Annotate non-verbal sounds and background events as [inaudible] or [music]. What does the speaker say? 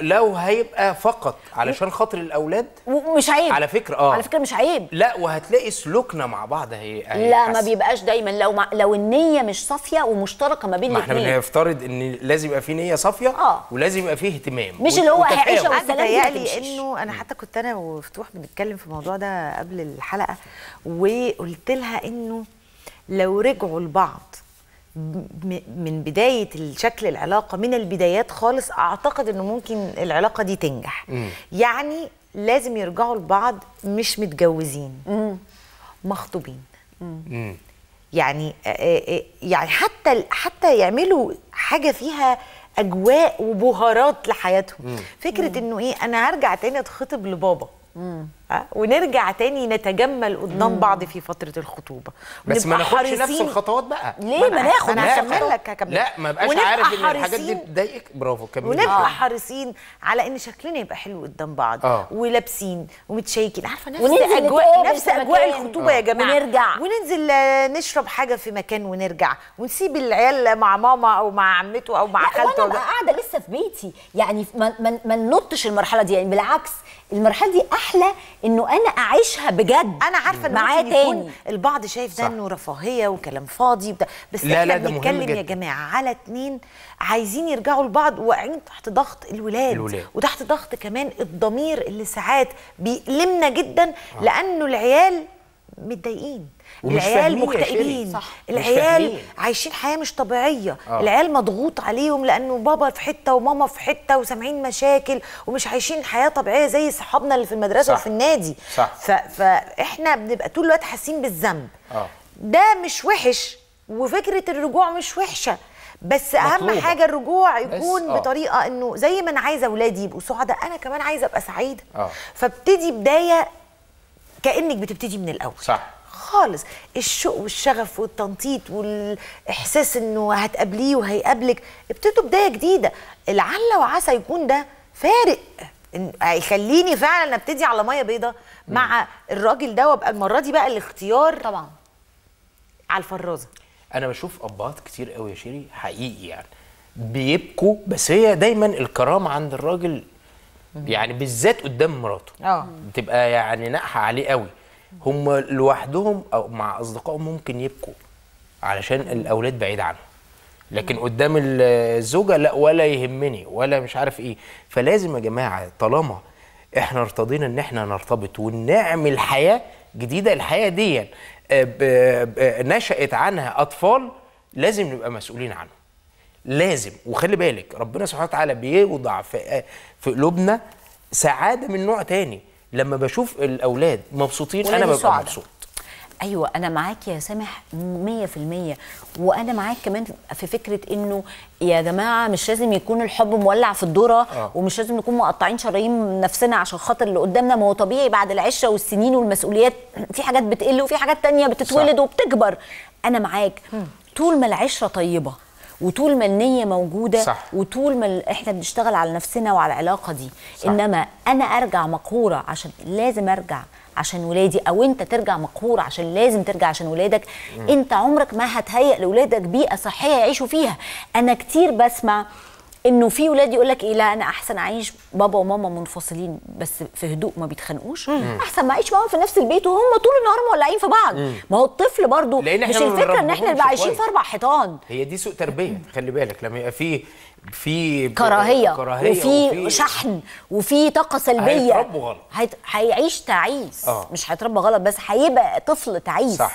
لو هيبقى فقط علشان خاطر الأولاد؟ ومش عيب. على فكرة آه. على فكرة مش عيب. لا وهتلاقي سلوكنا مع بعض هي لا ما هيتحسن. بيبقاش دايما. لو مع... لو النية مش صافية ومشتركة ما بين ما إحنا الاثنين بنفترض إن لازم يبقى في نية صافية آه. ولازم يبقى فيه اهتمام مش اللي هو ما بيتهيألي تمشيش. إنه أنا حتى كنت أنا وفتوح بنتكلم في الموضوع ده قبل الحلقة وقلت لها إنه لو رجعوا لبعض من بداية الشكل العلاقة من البدايات خالص أعتقد إنه ممكن العلاقة دي تنجح. يعني لازم يرجعوا لبعض مش متجوزين. مخطوبين. مم. يعني يعني حتى حتى يعملوا حاجة فيها أجواء وبهارات لحياتهم. فكرة إنه إيه أنا هرجع تاني أتخطب لبابا. آه، ونرجع تاني نتجمل قدام بعض في فترة الخطوبة بس ما ناخدش نفس. الخطوات بقى ليه ما ناخد أنا هكمل. لك هكمل لا ما بقاش عارف إن الحاجات دي. بتضايقك برافو كملي ونبقى حريصين على إن شكلنا يبقى حلو قدام بعض آه. ولابسين ومتشيكين عارفة نفس اجواء نفس أجواء. الخطوبة يا آه. جماعة ونرجع. وننزل آه، نشرب حاجة في مكان ونرجع ونسيب العيال مع ماما أو مع عمته أو مع خالته وأنا قاعدة لسه في بيتي يعني ما ننطش المرحلة دي يعني بالعكس المرحلة دي أحلى إنه أنا أعيشها بجد أنا عارفة ان معاه يكون تاني البعض شايف ده. إنه رفاهية وكلام فاضي وبتاع بس لا، إحنا بنتكلم يا. جماعة على اتنين عايزين يرجعوا لبعض واقعين تحت ضغط الولاد, الولاد. وتحت ضغط كمان الضمير اللي ساعات بيألمنا جدا لأنه العيال متضايقين العيال. مكتئبين العيال. عايشين حياة مش طبيعية آه. العيال مضغوط عليهم لأنه بابا في حتة وماما في حتة وسامعين مشاكل ومش عايشين حياة طبيعية زي صحابنا اللي في المدرسة صح. وفي النادي صح. ف... فاحنا بنبقى طول الوقت حاسين بالذنب آه. ده مش وحش وفكرة الرجوع مش وحشة بس أهم مطلوبة. حاجة الرجوع يكون آه. بطريقة إنه زي ما أنا عايزة أولادي يبقوا سعداء أنا كمان عايزة أبقى سعيده آه. فابتدي بداية كأنك بتبتدي من الأول. صح. خالص. الشوق والشغف والتنطيط والإحساس إنه هتقابليه وهيقابلك ابتدوا بداية جديدة. لعل وعسى يكون ده فارق. إن- هيخليني فعلا أبتدي على مية بيضاء مع الراجل ده وأبقى المرة دي بقى الاختيار طبعا. على الفرازة. أنا بشوف ابهات كتير قوي يا شيري حقيقي يعني. بيبكوا بس هي دايما الكرامة عند الراجل يعني بالذات قدام مراته. آه. بتبقى يعني ناقحة عليه قوي. هم لوحدهم أو مع أصدقائهم ممكن يبكوا علشان الأولاد بعيد عنهم. لكن قدام ال- الزوجة لا ولا يهمني ولا مش عارف إيه. فلازم يا جماعة طالما إحنا ارتضينا إن إحنا نرتبط ونعمل حياة جديدة الحياة دي آه، ب- نشأت عنها أطفال لازم نبقى مسؤولين عنهم. لازم. وخلي بالك ربنا سبحانه وتعالى بيوضع في في قلوبنا سعادة من نوع تاني. لما بشوف الأولاد مبسوطين أنا ببقى سعداء. مبسوط. أيوه أنا معاك يا سامح 100% وأنا معاك كمان في فكرة إنه يا جماعة مش لازم يكون الحب مولع في الذرة آه. ومش لازم نكون مقطعين شرايين نفسنا عشان خاطر اللي قدامنا ما هو طبيعي بعد العشرة والسنين والمسؤوليات [clears throat] في حاجات بتقل وفي حاجات تانية بتتولد صح. وبتكبر. أنا معاك. طول ما العشرة طيبة وطول ما النية موجودة صح. وطول ما إحنا بنشتغل على نفسنا وعلى العلاقة دي صح. إنما أنا أرجع مقهورة عشان لازم أرجع عشان ولادي أو أنت ترجع مقهور عشان لازم ترجع عشان ولادك أنت عمرك ما هتهيئ لاولادك بيئة صحية يعيشوا فيها أنا كتير بسمع إنه في ولاد يقول لك إيه لا أنا أحسن أعيش بابا وماما منفصلين بس في هدوء ما بيتخانقوش. أحسن ما أعيش معاهم في نفس البيت وهم طول النهار مولعين في بعض. ما هو الطفل برضو مش الفكرة إن إحنا نبقى عايشين. في أربع حيطان. هي دي سوء تربية خلي بالك. لما يبقى في في كراهية, كراهية وفي شحن وفي طاقة سلبية. هيتربوا غلط. هيعيش تعيس. آه. مش هيتربى غلط بس هيبقى طفل تعيس. صح.